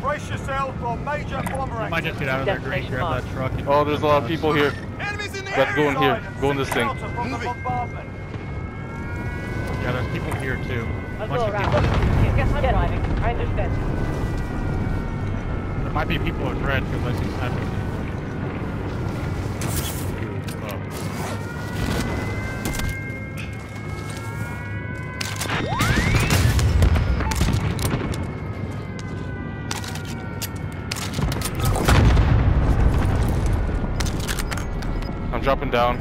Brace yourself for major bomber I might just get out of there, Green, Destination grab that truck. And Oh, there's a lot of people here. Enemies in the Got to go in here. area. Go in this thing. Shelter from the bombardment. Yeah, there's people here too. I'll Bunch go around. people. Guess I'm driving. I understand. There might be people in red because I see snipers. I'm dropping down.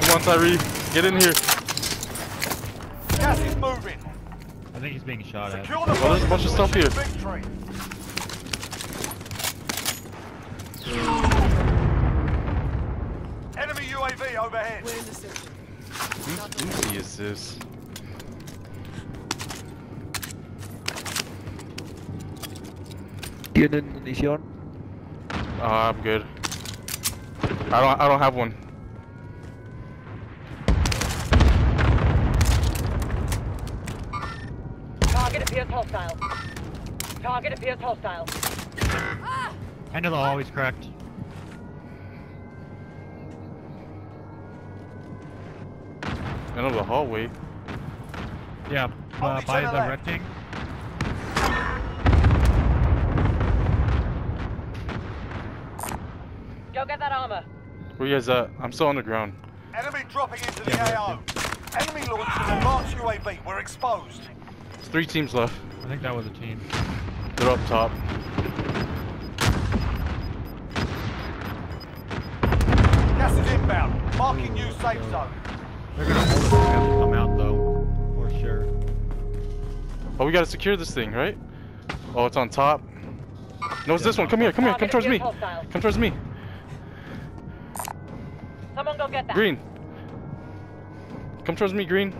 Come on, Tyree. Get in here. Gas is moving. I think he's being shot at. Secure the Well, there's a bunch of stuff here. Victory. Enemy UAV overhead. Whose Uzi is this? ¿Tienen munición? Uh, I'm good. I don't. I don't have one. Target appears hostile. Target appears hostile. End of the hallway's cracked. End of the hallway. Yeah, uh, by the the red thing. Get that armor. Where you guys at? I'm still on the ground. Enemy dropping into the Yeah, AO. Enemy launched an advanced UAV. We're exposed. There's three teams left. I think that was a team. They're up top. Gas is inbound. Marking new safe zone. They're gonna hold it till to come out though, for sure. Oh, we gotta secure this thing, right? Oh, it's on top. No, it's this one. Come here. Come here. Come towards me. Come towards me. Someone go get that. Green. Come towards me, Green.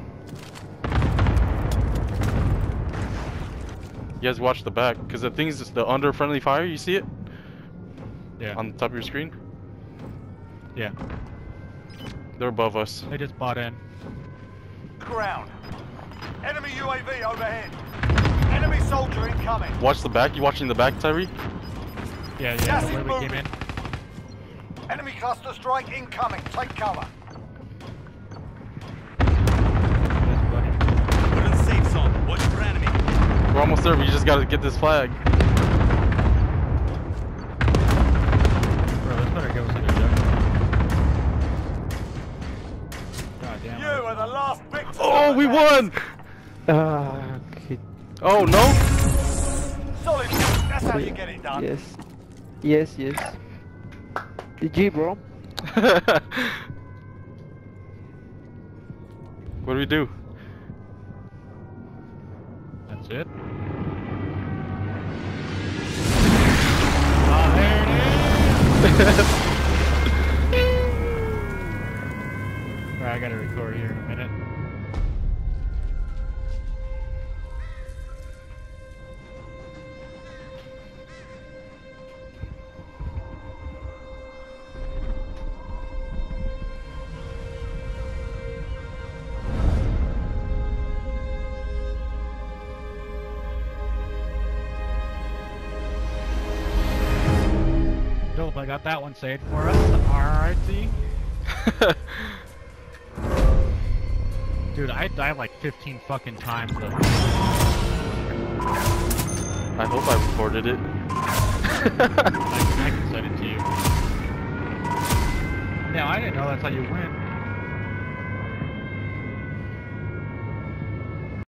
You guys watch the back, because the thing's just the under friendly fire. You see it Yeah. on the top of your screen? yeah. They're above us. They just bought in. Ground. Enemy UAV overhead. Enemy soldier incoming. Watch the back. You watching the back, Tyree? Yeah, yeah. Gas the way is we came in. Enemy cluster strike incoming. Take cover. Yes. We're in the safe zone. Watch for enemy. We're almost there. We just gotta get this flag. Bro, this better give us an objective. God damn. You are the last victim. Oh, we won! Ah, okay. Oh no! Solid. That's how you get it done. Yes. Yes, yes. GG, bro. what do we do? That's it. Ah, there it is! Alright, I gotta record here in a minute. Dope, I got that one saved for us. Alrighty. Dude, I died like 15 fucking times though. I hope I recorded it. I, I can send it to you. Yeah, I didn't know that's how you win.